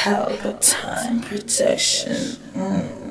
Palpatine protection. Mm.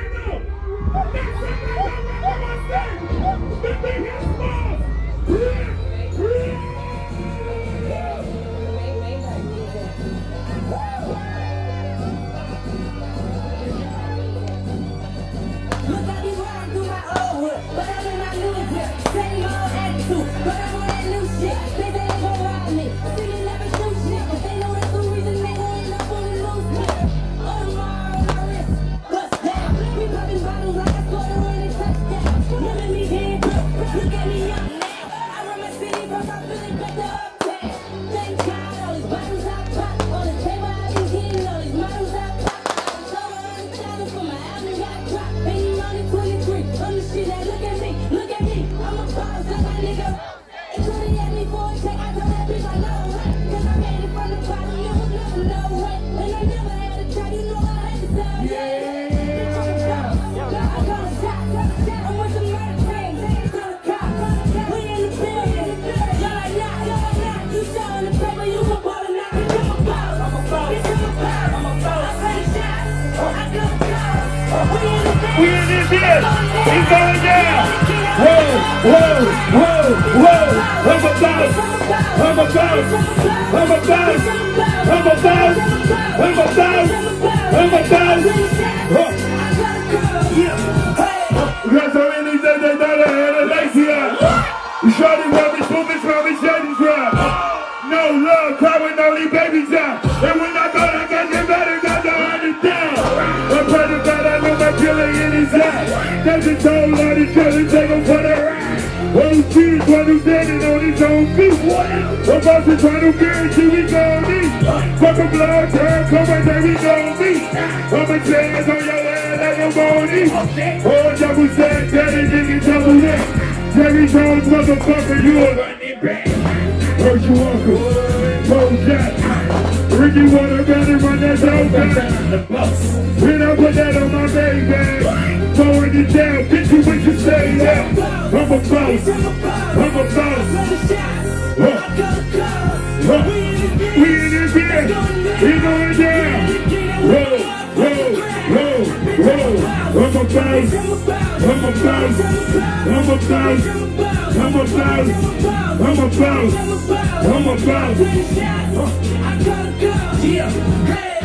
is. He's going down. Whoa, whoa, whoa, whoa. I'm about it. I'm about it. I'm about it. I'm about it. I'm about it. I'm about it. You got so many things that don't have Alexia. Shorty want me, spoon me, smell me, shut me, No love, crying, only baby time. And when I go a told all the children, take him for the ride. Oh, Jesus, one who's standing on his own feet. I'm about to try to guarantee we gon' meet. Fuck a blood, turn, come and say we gon' meet. I'm a chance on your ass like a bony. Oh, double set, daddy, nigga, double that. Jerry Jones, motherfucker, you a running back. Herschel Walker, Bo Jack, Ricky Water, better run that dope back. When I put that on down. One more time. One more time. Look. Look. We in this bitch. We going down. Whoa, whoa, whoa, whoa. One more time. One more time. One more time. One more time. One more time. One more time. One more time. Yeah. Hey.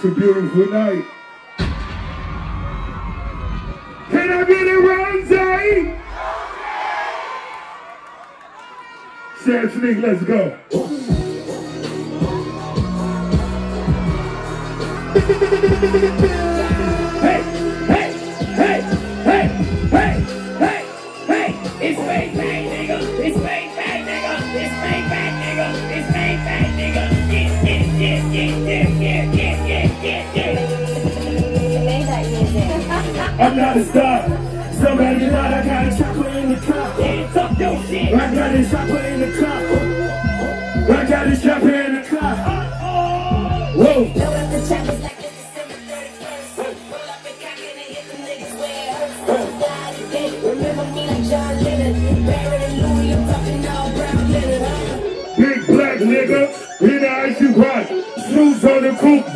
It's a beautiful night. Can I get a rose? Sam Sneak, let's go. Hey, music. I'm not a star. Somebody lied, I got a chopper in the car. Hands up your shit. I got a chopper in the car. I got a chopper in the car. Whoa. The trap is like this December 31st. Pull up and cock and hit them niggas where it hurts. Die today. Remember me like John Lennon. Barrett and Louis, I'm talking all brown linen. Big black nigga in the icy rock. Snooze on the coupe,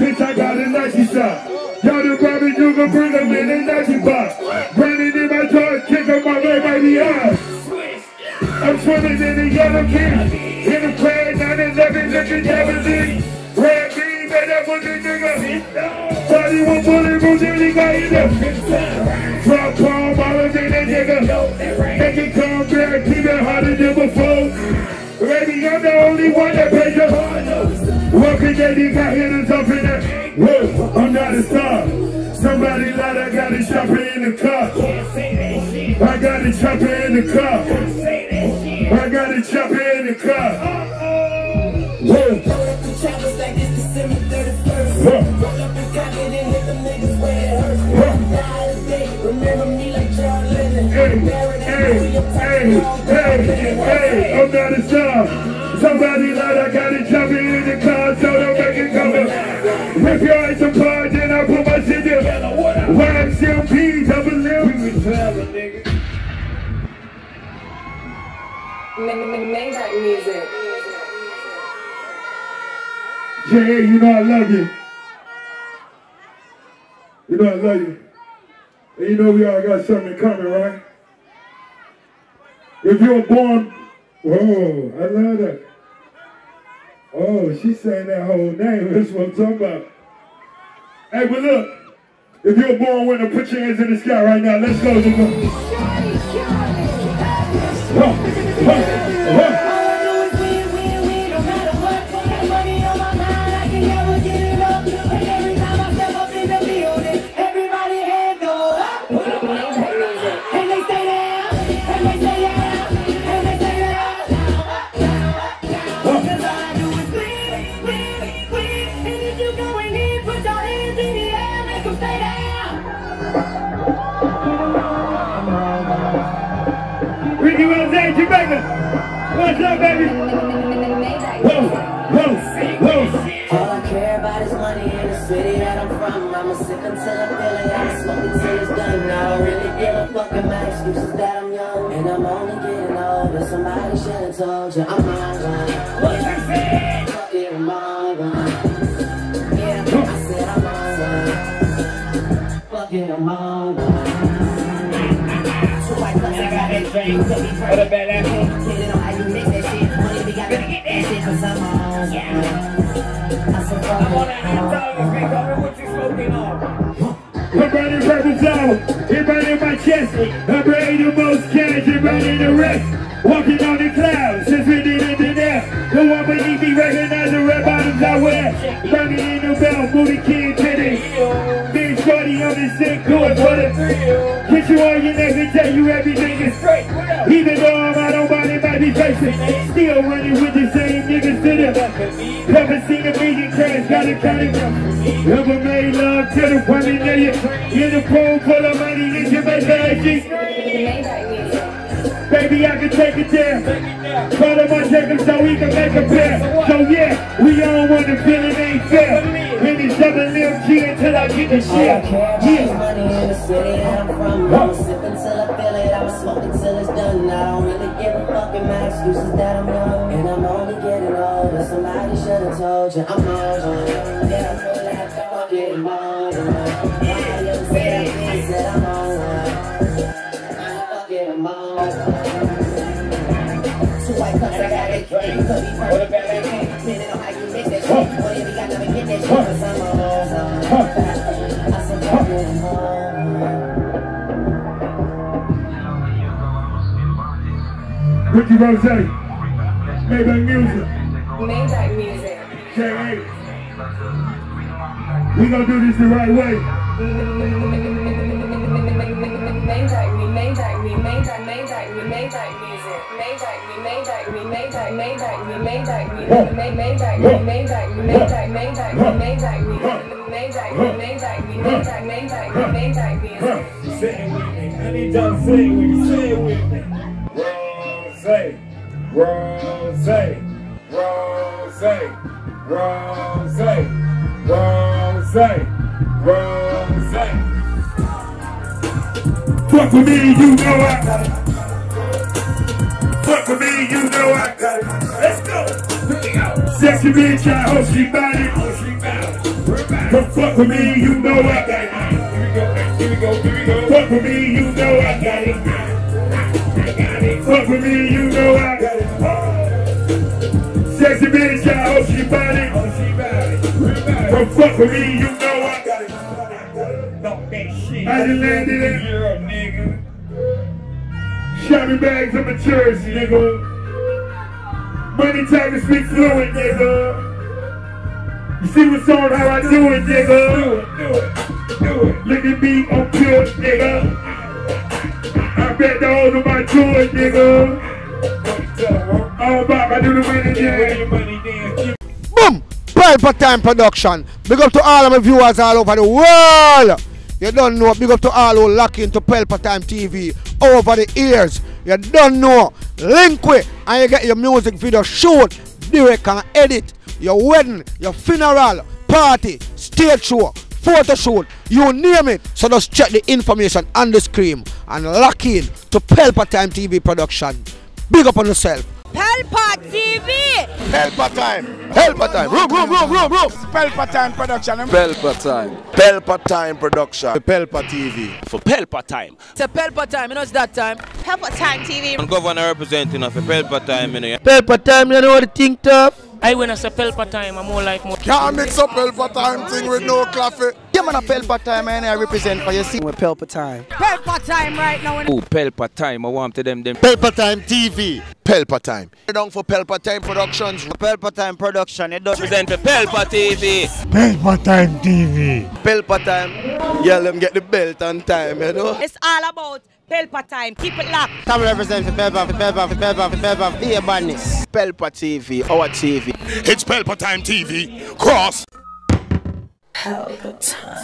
back. Running in my dark, kicking my way by the ass. I'm swimming in the yellow kids. In the crowd, 9-11, looking everything. Red beam, and that was a nigga. Body was bullet, was really got in there. Drop palm, bottles in that nigga. Make it come back, keep it hotter than before. Baby, I'm the only one that pays your heart the car. I got a chopper in the car. Whoa. Roll up the choppers like it's December 31st. Huh. Roll up the cock and then hit them niggas where it hurts. Die a me like John Lennon. Hey, hey, hey, hey, hey, I'm not a star. Maybach music. Jay, you know I love you. You know I love you. And you know we all got something in common, right? If you were born, whoa, I love that. Oh, she's saying that whole name. That's what I'm talking about. Hey, but look, if you're a born winner, put your hands in the sky right now. Let's go. Let's go. Huh, huh, All I care about is money in the city that I'm from. I'ma sip until I feel it, I'ma smoke until it's done. I don't really give a fuck about my excuses that I'm young. And I'm only getting older, somebody should've told you I'm on one. What you said? It, I'm on one. Yeah, I said I'm on one. Fuck it, I'm on one. So I got that drink, could be What a bad ass. Depending on how you mix that shit, money we got to get that shit 'cause I'm on one. I said fuck I'm on it, that I'm hot dog. Tell me what you smoking on. Everybody represent out. Everybody in my chest. I'm ready the most cash. Everybody the rest. Walking on the clouds. Since we did it in there. No one beneath me recognize the red bottoms I wear. Burning in the bell. Booty kid titty. Big shorty on the sick. Going for the thrill. Kiss you on your neck and tell you everything is Straight? Even though I'm out on body, might be facing. Still running with the same niggas to the gotta it up. Never made love to the women that you in the pool full of money in Jamaica. Baby, I can take it there. Call him on Jacob so we can make a pair. So yeah, we all want the feeling ain't fair. And it's double MG until I get the shit. care about is Yeah. money in the city that I'm from. I'ma I feel it, I'ma smoke it's done. And my excuses that I'm young. And I'm only getting older, somebody should've told you I'm on one. Yeah, I feel like I'm on one. Why you say that thing said I'm on one? I'm on one. Two white cups, I got it. Could be perfect. Depending on how you mix that shit. Money we got, never get that shit 'cause I'm on Ricky Rose, Maybach Music, Maybach music. J.A. We gonna do this the right way. Maybach me, Maybach me, Maybach, Maybach me, Maybach music. Maybach me, Maybach me, Maybach, Maybach me, Maybach me, May- Maybach me, Maybach me, Maybach, Maybach me, Maybach me, Maybach me, Maybach me, Maybach, Maybach me, Maybach music. Say it with me. I need y'all to say it with me. Say it with me. Rose, rose, rose, rose, rose, rose. Fuck with me, you know I got it. Fuck with me, you know I got it. Let's go. We go. Sexy bitch, I hope she bout it. Oh, she bound. We're fuck with me, you know I got it. Here we go. Here we go. Here we go. Fuck with me, you know I got it. Fuck with me, you know I got it. Sexy bitch, I hope she bout it. Oh. But fuck with me, you know I got it. Talk that shit. I just landed it. You're nigga. Shopping bags of maturity, nigga. Money talking speak fluent, nigga. You see what's on how I do it, nigga? Do it, do it, do it. Look at me, I'm pure, nigga. I the hoes of my joy, nigga. All back, I do the winning, Give yeah. your money then. Give Boom! Pelpa Time Production. Big up to all of my viewers all over the world. You don't know. Big up to all who lock into Pelpa Time TV over the years. You don't know. Link with and you get your music video shoot, direct and edit. Your wedding, your funeral, party, stage show, photo shoot, you name it. So just check the information on the screen and lock in to Pelpa Time TV Production. Big up on yourself. Pelpa TV. Pelpa Time. Pelpa Time. Room, room, room, room, room. Pelpa Time Production. Pelpa time. Pelpa Time Production. Pelpa TV. For Pelpa time. It's a Pelpa time. You know it's that time. Pelpa Time TV. I'm governor representing of Pelpa time, you know. Pelpa Time, you know what the thing tough? I when I say Pelpa time, I'm more like more. Can't mix up Pelpa Time thing with no coffee. Yeah, man, a Pelpa Time, and I represent for you. See, With Pelpa Time. Pelpa time right now. Oh, Pelpa time. I want to them them. Pelpa Time TV. Pelpa Time. Down for Pelpa Time Productions. Pelpa Time Production. It does Represent for Pelpa TV. Pelpa Time TV. Pelpa Time. Yeah, let them get the belt on time, you know. It's all about Pelpa time. Keep it locked. Come represent for Pelpa, for Pelpa, for Pelpa, for Pelpa, for Here Badness. Pelpa TV, our TV. It's Pelpa Time TV. Cross. Pelpa time.